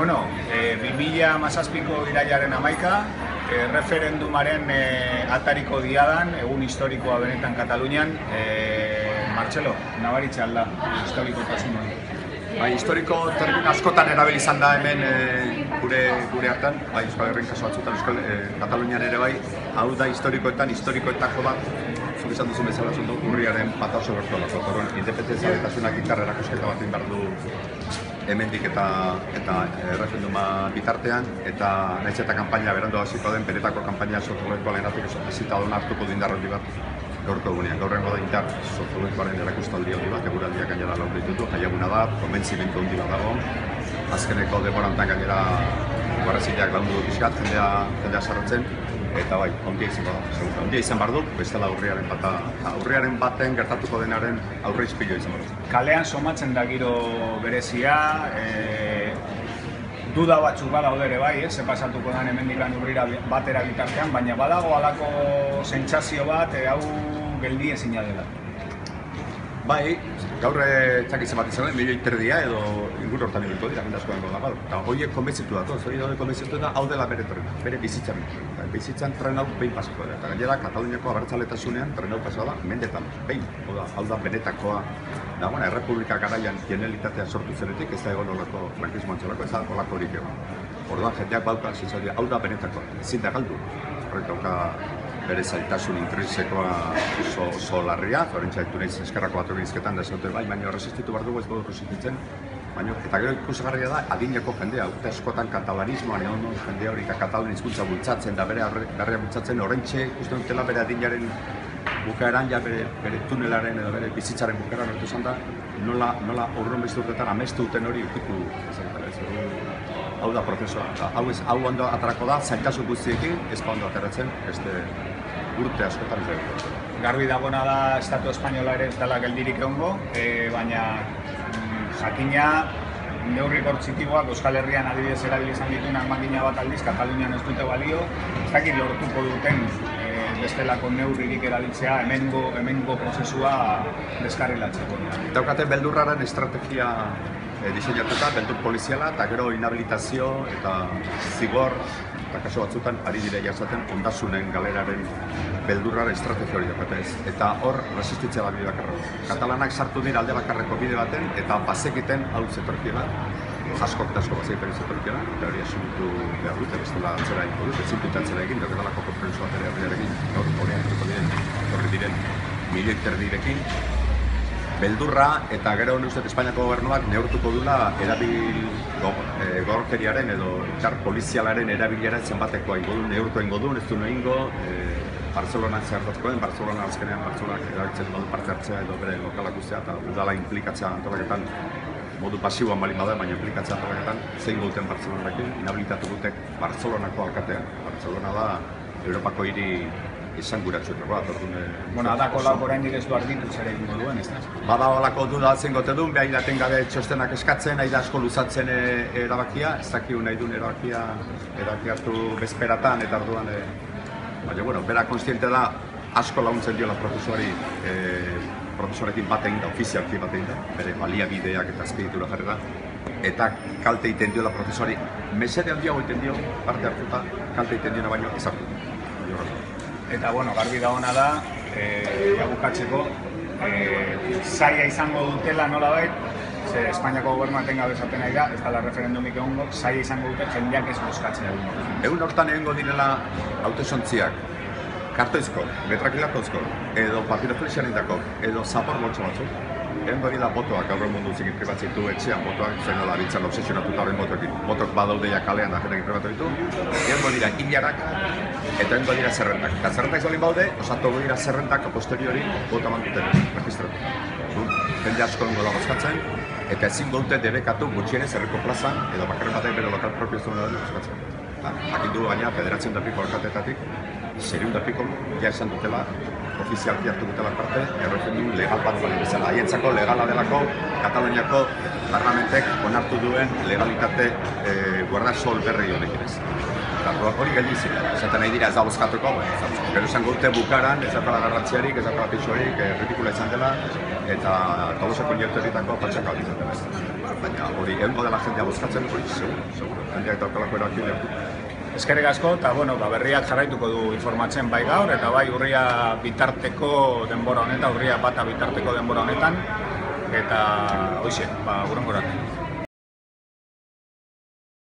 Bueno, e, 2000 mazazpiko iraiaren amaika, e, referendumaren e, atariko diadan, egun historikoa benetan Katalunian, e, Martxelo, nabaritza alda, historiko tasun hori. Bai, historiko termin askotan erabili izan da hemen e, gure gure hartan, bai, Euskal Herrin kasu batzutan, Euskal e, Katalunian ere bai, hau da historikoetan, historikoetako bat, zuk izan duzu bezala zundu, urriaren bat oso bertu alako, zunak gitarra erakusketa bat egin behar du hemendik eta eta erreferenduma bitartean eta naiz eta kanpaina berandu hasiko den beretako kanpaina soziologikoa lehenatik ezita duen hartuko du indar handi bat gaurko egunean. Gaurrengo da indar soziologikoaren erakustaldi handi bat, eguraldiak gainera lau ditutu, jaiaguna da, konbentzimentu handi bat dago, azkeneko demorantan gainera guarrazileak laundu du pixkat, jendea, jendea sarratzen, eta bai, ondia izan da, ondia izan bardu, bestela aurriaren bata, aurriaren baten gertatuko denaren aurre izpilo izan bardu. Kalean somatzen da giro berezia, e, duda batzuk badaude ere bai, eh, ze pasatuko den hemendikan urrira batera bitartean, baina badago halako sentsazio bat, e, hau geldi ezina dela. Bai, gaur txak izan bat izan den, milioi terdia edo ingur hortan ibiliko dira, jendazko dengo da, eta horiek konbentzitu da, hori daude konbentzitu da, hau dela bere trena, bere bizitzan, bizitzan tren hau behin pasako da, eta gainera Kataluniako abertzaletasunean tren hau pasako da, mendetan, behin, hau da, hau da benetakoa, da, bueno, Errepublika garaian generalitatea sortu zeretik, ez da egon olako, frankismo antzelako, ez da olako horik egon. Orduan, jendeak bauka, zintzari, hau da benetakoa, ezin da galdu, horrek dauka bere zailtasun intrinsekoa oso, oso larria, zoren txaitu nahi eskerrako bat hori izketan da zaute bai, baina resistitu behar dugu ez dugu resistitzen, baina, eta gero ikusgarria da, adineko jendea, urte askotan katalanismoan egon duen jendea hori eta katalun izkuntza bultzatzen da bere berrea bultzatzen, horrentxe ikusten dutela bere adinaren bukaeran, ja bere, bere tunelaren edo bere bizitzaren bukaeran hartu izan da, nola, nola urron beste urtetan amestu duten hori ukitu hau da prozesua. Hau, ez, hau ondo atrako da, zailtasun guztiekin, ez ondo ateratzen, beste urte askotan ez Garbi dagona da Estatu Espainola ere ez dela geldirik egongo, e, baina mm, jakina neurri kortzitiboak Euskal Herrian adibidez erabili izan dituenak makina bat aldiz, Katalunian ez dute balio, ez dakit lortuko duten e, bestelako neurririk erabiltzea hemengo, hemengo prozesua deskarrilatzeko. Daukate beldurraren estrategia e, diseinatuta, beldur poliziala, eta gero inhabilitazio eta zigor eta kaso batzutan ari dire jasaten ondasunen galeraren beldurrara estrategia hori daukate ez. Eta hor resistitzea da bide bakarra. Katalanak sartu dira alde bakarreko bide baten eta bazekiten hau zetorkiela, asko eta asko bazekiten zetorkiela, eta hori asumitu behar dute, bestela atzera ingo dute, ezin dute atzera egin, dut edalako konferentzua ere herriarekin, hor horrean diren, horri diren, milioi terdirekin, beldurra eta gero honi uste Espainiako gobernuak neurtuko dula erabil e, gorkeriaren edo itar polizialaren erabilera zenbatekoa ingo du, neurtu ingo du, ez du ingo, e, Barcelona zertatuko den, Barcelona azkenean Barcelona erabiltzen modu parte hartzea edo bere lokalak ustea eta udala implikatzea antolaketan modu pasiboan bali bada, baina implikatzea antolaketan zein guten Barcelonarekin, inhabilitatu dutek Barcelonako alkatean. Barcelona da Europako hiri izan guratzu eta bat, orduan... Bueno, adako lako orain direz du argitu zere egingo duen, ez da? Bada olako du da zen gote duen, behar daten gabe txostenak eskatzen, nahi da asko luzatzen e, erabakia, ez dakiu nahi duen erabakia, erabaki hartu bezperatan, eta orduan... E, baina, bueno, bera konstiente da, asko laguntzen diola profesuari, e, profesorekin bat egin da, ofizialki bat egin da, bere baliabideak eta azpeditura jarri da, eta kalte egiten diola profesuari, mesede handiago egiten dio, parte hartuta, kalte egiten diona baino, ez hartu eta bueno, garbi da ona da, eh, bukatzeko, eh, zaila izango dutela nola bai, ze Espainiako gobernuak tenga bezaten nahi da, ez dala referendumik egongo, zaila izango dute jendeak ez boskatzen egun. Egun hortan egingo direla autosontziak, kartoizko, metrakilakozko, edo partido flexianindako, edo zapor boltso batzuk, Ehen hori da botoak gaur mundu zikin pribatzitu etxean, botoak zen nola bitzan obsesionatuta horren botoekin. Botok badaude ja kalean da jendekin pribatu ditu. Ehen dira hilarak eta ehen dira zerrentak. Eta zerrentak zolin baude, osatu dira zerrentak a posteriori bota mantuten registratu. Jende asko nengo da bozkatzen, eta ezin dute debekatu gutxienez erreko plazan, edo bakarren batek bere lokal propio zuen da bozkatzen. Hakin du baina, federatzen da piko alkatetatik, zeriun da piko, ja esan dutela, ofizialki hartu dutela parte, erreferendum legal bat bali bezala. Haientzako legala delako, Kataloniako parlamentek onartu duen legalitate e, guarda sol berri honekin ez. Eta hori geldi zik, esaten nahi dira ez da bozkatuko, gero esan gute bukaran, ez da garrantziarik, ez da pitxorik, e, izan dela, eta tolosako nioteritako patxaka izan dela. baina hori egongo dela jendea bozkatzen hori seguro. Jendeak daukalako du. Eskerrik asko, eta bueno, ba, berriak jarraituko du informatzen bai gaur, eta bai urria bitarteko denbora honetan, urria bata bitarteko denbora honetan, eta hoxe, ba, urrengo